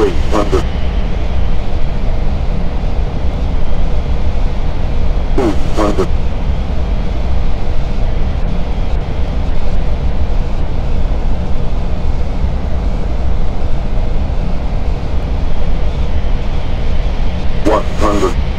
great thunder. Ooh, thunder. What thunder?